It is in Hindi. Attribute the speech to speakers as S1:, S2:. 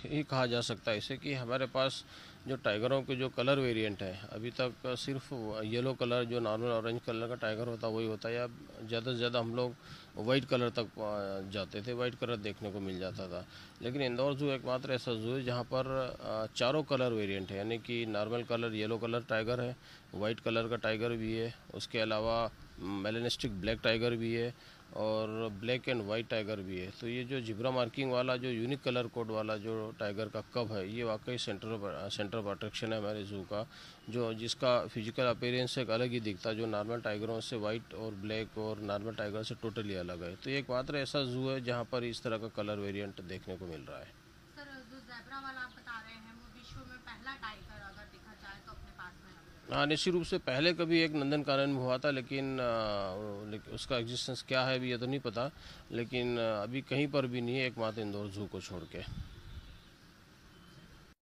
S1: ही कहा जा सकता है इसे कि हमारे पास जो टाइगरों के जो कलर वेरिएंट है, अभी तक सिर्फ़ येलो कलर जो नॉर्मल ऑरेंज कलर का टाइगर होता वही होता है। या ज़्यादा से ज़्यादा हम लोग वाइट कलर तक जाते थे वाइट कलर देखने को मिल जाता था। लेकिन इंदौर जू एकमात्र ऐसा जू है जहाँ पर चारों कलर वेरिएंट है, यानी कि normal colour yellow colour tiger है वाइट कलर का टाइगर भी है, उसके अलावा मेलेनिस्टिक ब्लैक टाइगर भी है और ब्लैक एंड वाइट टाइगर भी है। तो ये जो जिब्रा मार्किंग वाला, जो यूनिक कलर कोड वाला जो टाइगर का कब है, ये वाकई सेंटर सेंटर ऑफ़ अट्रैक्शन है हमारे जू का, जो जिसका फ़िज़िकल अपेयरेंस एक अलग ही दिखता है, जो नॉर्मल टाइगरों से वाइट और ब्लैक और नॉर्मल टाइगर से टोटली अलग है। तो एक मात्र ऐसा जू है जहाँ पर इस तरह का कलर वेरियंट देखने को मिल रहा है।
S2: सर, जो वाला आप बता रहे हैं, वो विश्व में पहला टाइगर अगर देखा जाए तो अपने पास में
S1: हाँ निश्चित रूप से पहले कभी एक नंदन कानन में हुआ था लेकिन आ, उसका एग्जिस्टेंस क्या है अभी यह तो नहीं पता लेकिन अभी कहीं पर भी नहीं है एकमात्र इंदौर जू को छोड़ के।